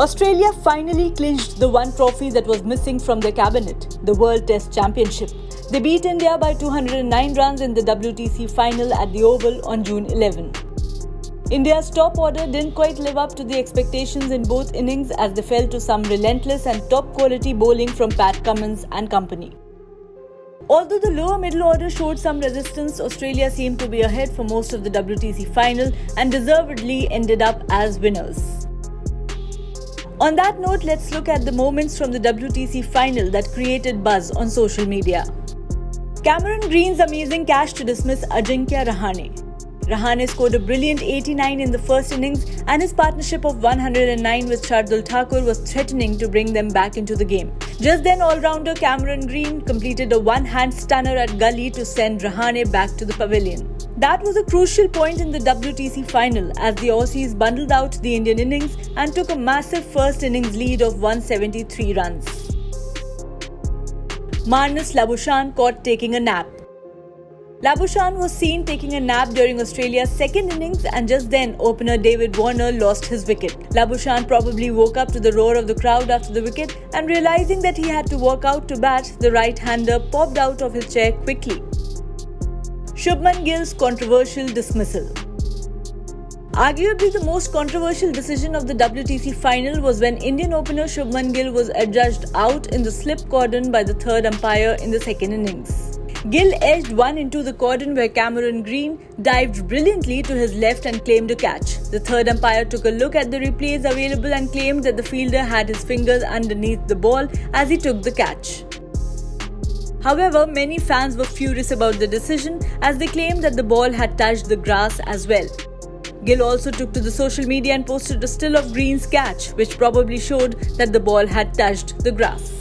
Australia finally clinched the one trophy that was missing from their cabinet, the World Test Championship. They beat India by 209 runs in the WTC final at the Oval on June 11. India's top order didn't quite live up to the expectations in both innings as they fell to some relentless and top quality bowling from Pat Cummins and company. Although the lower middle order showed some resistance, Australia seemed to be ahead for most of the WTC final and deservedly ended up as winners. On that note, let's look at the moments from the WTC final that created buzz on social media. Cameron Green's amazing catch to dismiss Ajinkya Rahane. Rahane scored a brilliant 89 in the first innings, and his partnership of 109 with Shardul Thakur was threatening to bring them back into the game. Just then, all rounder Cameron Green completed a one hand stunner at gully to send Rahane back to the pavilion. That was a crucial point in the WTC final as the Aussies bundled out the Indian innings and took a massive first innings lead of 173 runs. Marnus Labuschagne caught taking a nap. Labuschagne was seen taking a nap during Australia's second innings and just then opener David Warner lost his wicket. Labuschagne probably woke up to the roar of the crowd after the wicket and realizing that he had to walk out to bat, the right-hander popped out of his chair quickly. Shubman Gill's controversial dismissal. Arguably the most controversial decision of the WTC final was when Indian opener Shubman Gill was adjudged out in the slip cordon by the third umpire in the second innings. Gill edged one into the cordon where Cameron Green dived brilliantly to his left and claimed a catch. The third umpire took a look at the replays available and claimed that the fielder had his fingers underneath the ball as he took the catch. However, many fans were furious about the decision as they claimed that the ball had touched the grass as well. Gill also took to the social media and posted a still of Green's catch, which probably showed that the ball had touched the grass.